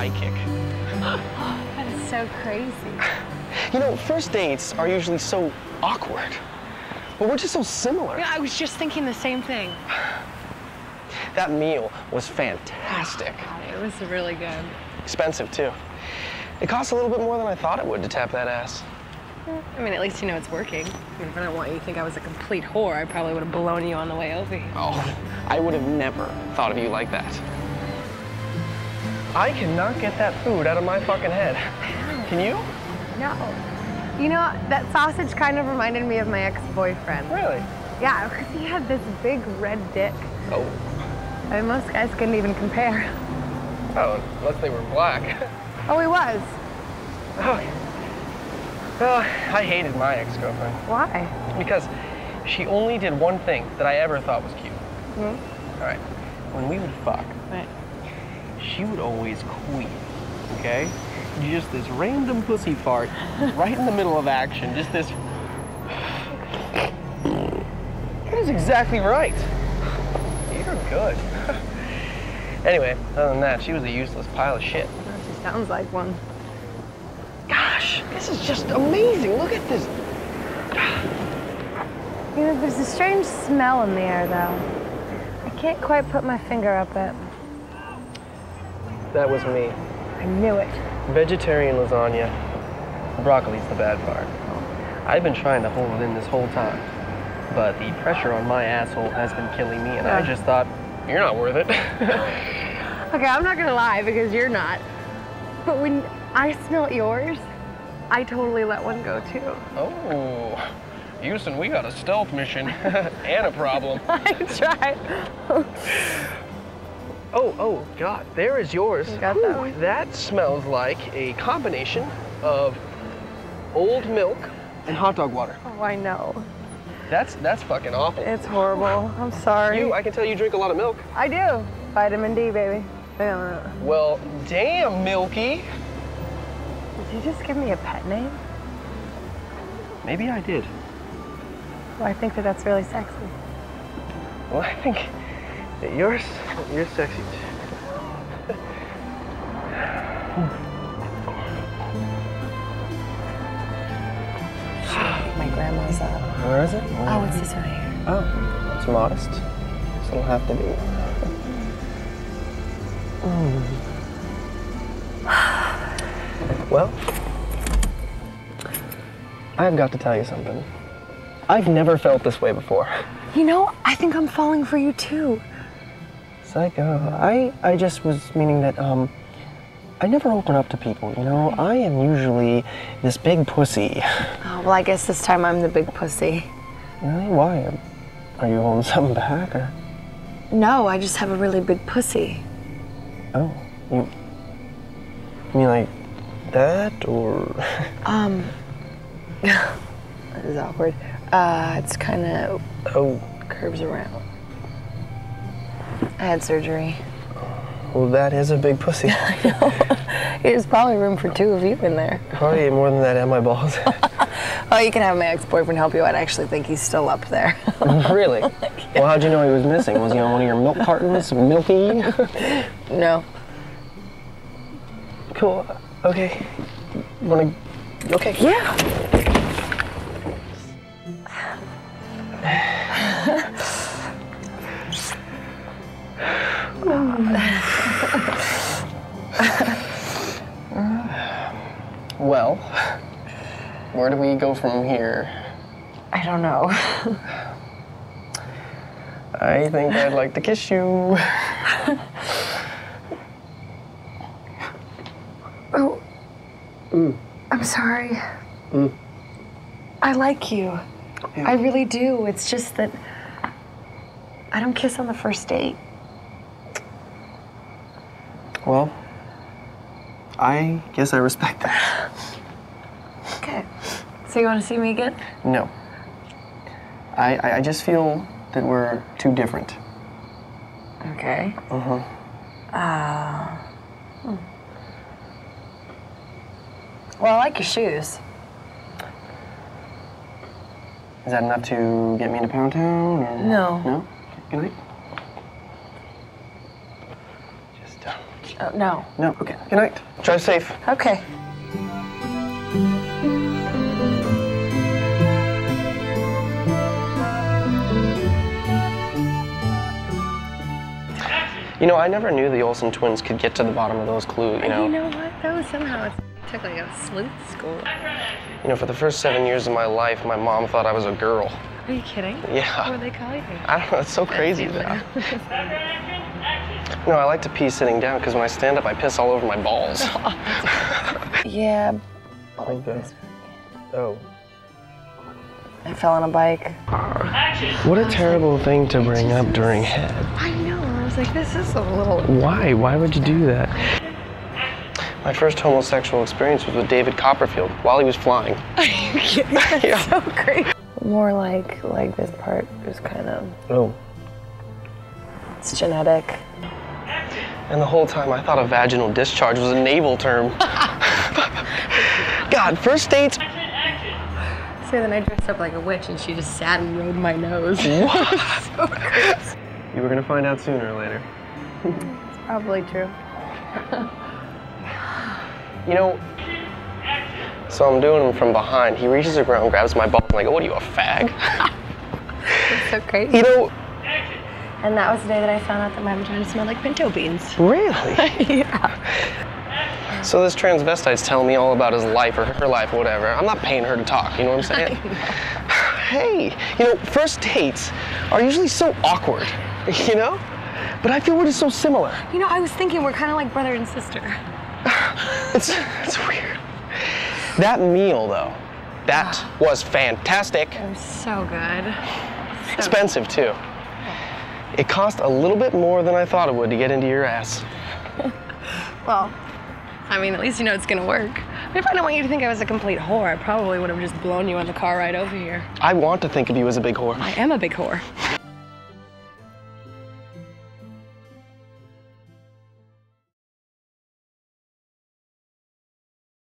high kick. That is so crazy. You know, first dates are usually so awkward. But we're just so similar. Yeah, I was just thinking the same thing. That meal was fantastic. It was really good. Expensive, too. It cost a little bit more than I thought it would to tap that ass. I mean, at least you know it's working. I mean, if I don't want you to think I was a complete whore, I probably would have blown you on the way over here. Oh, I would have never thought of you like that. I cannot get that food out of my fucking head. Can you? No. You know, that sausage kind of reminded me of my ex-boyfriend. Really? Yeah, because he had this big red dick. Oh. I mean, most guys couldn't even compare. Oh, unless they were black. Oh, he was. Oh. Well, I hated my ex-girlfriend Why? because she only did one thing that I ever thought was cute. Hmm? All right. When we would fuck, Right. She would always queen, okay? Just this random pussy fart right in the middle of action. Just this. That is exactly right. You're good. anyway, other than that, she was a useless pile of shit. She sounds like one. Gosh, this is just amazing. Look at this. You know, there's a strange smell in the air, though. I can't quite put my finger up it. That was me. I knew it. Vegetarian lasagna. Broccoli's the bad part. I've been trying to hold it in this whole time, but the pressure on my asshole has been killing me, and I just thought, you're not worth it. Okay, I'm not gonna lie because you're not. But when I smelt yours, I totally let one go too. oh, Houston, we got a stealth mission and a problem. I tried. Oh, oh, God, there is yours. You got that Whew, that smells like a combination of old milk and hot dog water. Oh, I know. That's that's fucking awful. It's horrible. I'm sorry. You, I can tell you drink a lot of milk. I do. Vitamin D, baby. Well, damn, Milky. Did you just give me a pet name? Maybe I did. Well, I think that that's really sexy. Well, I think yours, you're sexy. too. My grandma's up. Where is it? Oh, it's this one here. Oh, it's modest. So it'll have to be. Mm. Well, I've got to tell you something. I've never felt this way before. You know, I think I'm falling for you too. Psycho. I, I just was meaning that, um, I never open up to people, you know? I am usually this big pussy. Oh, well, I guess this time I'm the big pussy. Really? Why? Are, you holding something back, or? No, I just have a really big pussy. Oh, you, you mean like that, or? Um, that is awkward. Uh, it's kind of Oh, curves around. I had surgery. well, that is a big pussy. I know. There's probably room for two of you in there. Probably more than that and my balls. Oh, you can have my ex-boyfriend help you. I actually think he's still up there. really? Well, how'd you know he was missing? Was he on one of your milk cartons, Milky? no. cool. Okay. Wanna? Okay. Yeah. Well, where do we go from here? I don't know. I think I'd like to kiss you. Oh. I'm sorry. I like you. I really do. It's just that I don't kiss on the first date. Well, I guess I respect that. Okay. So you want to see me again? No. I, I, I just feel that we're too different. Okay. Uh-huh. Well, I like your shoes. Is that enough to get me into Pound Town? Or? No. No? Good night. Just, uh, Oh, no. No? Okay. Good night. Drive safe. Okay. You know, I never knew the Olsen twins could get to the bottom of those clues, you uh, know. You know what? That was somehow it took like a sleuth school. You know, for the first seven years of my life, my mom thought I was a girl. Are you kidding? Yeah. What do they call you? I don't know, it's so crazy. That. no, I like to pee sitting down because when I stand up, I piss all over my balls. Yeah, okay. Oh. I fell on a bike. What a terrible thing to bring up during head. I know. I was like, this is a little. Why? Why would you do that? My first homosexual experience was with David Copperfield while he was flying. Are you kidding? That's Yeah. so great. More like like this part is kind of Oh. It's genetic. And the whole time I thought a vaginal discharge was a naval term. God, first dates. So then I dressed up like a witch and she just sat and rode my nose. What? You were gonna find out sooner or later. It's probably true. You know, so I'm doing him from behind. He reaches the ground, grabs my ball, and I go, "What are you, a fag?" It's so crazy. You know, And that was the day that I found out that my vagina smelled like pinto beans. really. yeah. So this transvestite's telling me all about his life or her life, whatever. I'm not paying her to talk. You know what I'm saying? hey, you know, first dates are usually so awkward. You know, but I feel we're just so similar. You know, I was thinking we're kind of like brother and sister. It's it's weird. That meal though, that ah. was fantastic. It was so good. Expensive too. It cost a little bit more than I thought it would to get into your ass. Well, I mean, at least you know it's gonna work. If I didn't want you to think I was a complete whore, I probably would have just blown you on the car ride over here. I want to think of you as a big whore. I am a big whore.